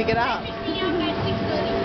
to get out.